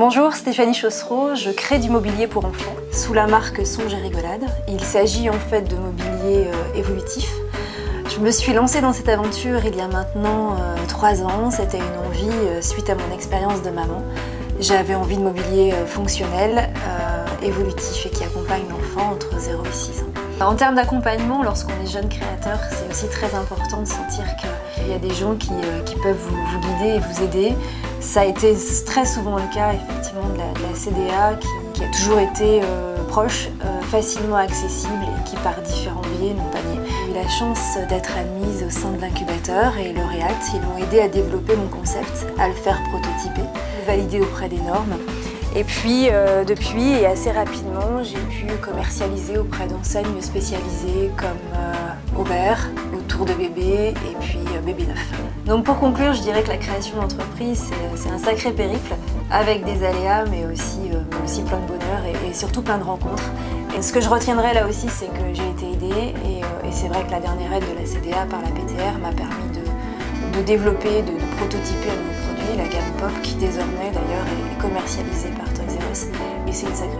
Bonjour, Stéphanie Chaussereau, je crée du mobilier pour enfants sous la marque Songe et Rigolade. Il s'agit en fait de mobilier euh, évolutif. Je me suis lancée dans cette aventure il y a maintenant euh, trois ans. C'était une envie euh, suite à mon expérience de maman. J'avais envie de mobilier fonctionnel, évolutif et qui accompagne l'enfant entre 0 et 6 ans. En termes d'accompagnement, lorsqu'on est jeune créateur, c'est aussi très important de sentir qu'il y a des gens qui, peuvent vous, guider et vous aider. Ça a été très souvent le cas effectivement de la, CDA qui, a toujours été euh, proche, euh, facilement accessible et qui par différents biais n'ont pas nié. J'ai eu la chance d'être admise au sein de l'incubateur et lauréate. Ils m'ont aidé à développer mon concept, à le faire prototyper, valider auprès des normes. Et puis, euh, depuis et assez rapidement, j'ai pu commercialiser auprès d'enseignes spécialisées comme et puis Bébé Neuf. Donc pour conclure, je dirais que la création d'entreprise, c'est un sacré périple avec des aléas, mais aussi, euh, aussi plein de bonheur et, surtout plein de rencontres. Et ce que je retiendrai là aussi, c'est que j'ai été aidée et, euh, c'est vrai que la dernière aide de la CDA par la PTR m'a permis de, développer, de, prototyper un nouveau produit, la gamme Pop, qui désormais d'ailleurs est commercialisée par Toys R Us, et c'est une sacrée.